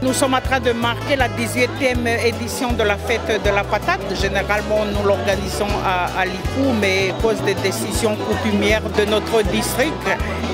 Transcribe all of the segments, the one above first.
Nous sommes en train de marquer la 18e édition de la fête de la patate. Généralement, nous l'organisons à, à mais à cause des décisions coutumières de notre district,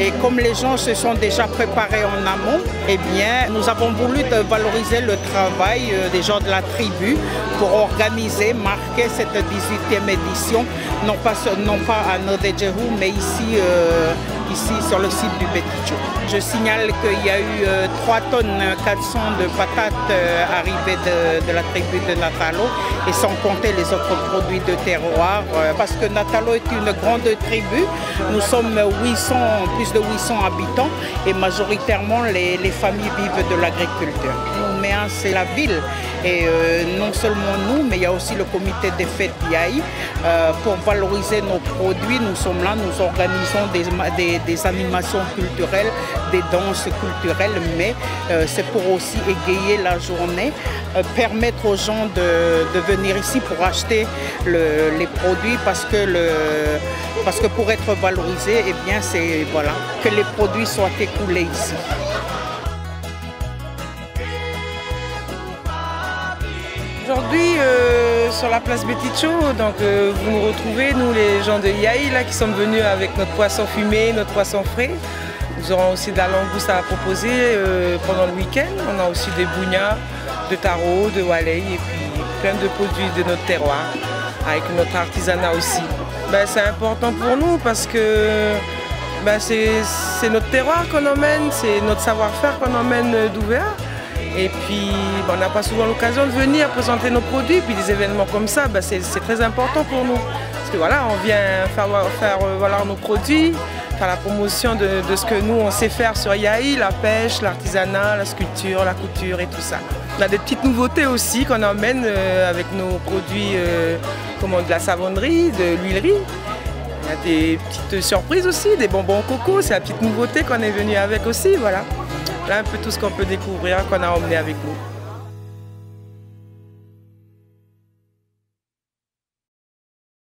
et comme les gens se sont déjà préparés en amont, eh bien, nous avons voulu valoriser le travail euh, des gens de la tribu pour organiser, marquer cette 18e édition, non pas, non pas à Nodedjehu, mais ici euh, ici sur le site du Beticho. Je signale qu'il y a eu 3 euh, tonnes 400 de patates euh, arrivées de, la tribu de Natalo et sans compter les autres produits de terroir euh, parce que Natalo est une grande tribu. Nous sommes 800, plus de 800 habitants et majoritairement les, familles vivent de l'agriculture. Nouméa c'est la ville et non seulement nous mais il y a aussi le comité des fêtes Yaï pour valoriser nos produits. Nous sommes là, nous organisons des des, animations culturelles, des danses culturelles, mais euh, c'est pour aussi égayer la journée, euh, permettre aux gens de, venir ici pour acheter les produits parce que, le, parce que pour être valorisé, eh bien, c'est voilà, que les produits soient écoulés ici. Aujourd'hui, euh, sur la place Beticho, donc vous nous retrouvez, nous les gens de Yaï, qui sommes venus avec notre poisson fumé, notre poisson frais. Nous aurons aussi de la langouste à proposer euh, pendant le week-end. On a aussi des bougnats, de taro, de walei et puis plein de produits de notre terroir, avec notre artisanat aussi. Ben, c'est important pour nous parce que ben, c'est notre terroir qu'on emmène, c'est notre savoir-faire qu'on emmène d'ouvert. Et puis, on n'a pas souvent l'occasion de venir présenter nos produits. Puis des événements comme ça, bah, c'est très important pour nous. Parce que voilà, on vient faire, faire euh, nos produits, faire la promotion de, ce que nous, on sait faire sur Yaï, la pêche, l'artisanat, la sculpture, la couture et tout ça. On a des petites nouveautés aussi qu'on emmène euh, avec nos produits euh, comme de la savonnerie, de l'huilerie. Il y a des petites surprises aussi, des bonbons au coco, c'est la petite nouveauté qu'on est venu avec aussi, voilà. Là, un peu tout ce qu'on peut découvrir, qu'on a emmené avec nous.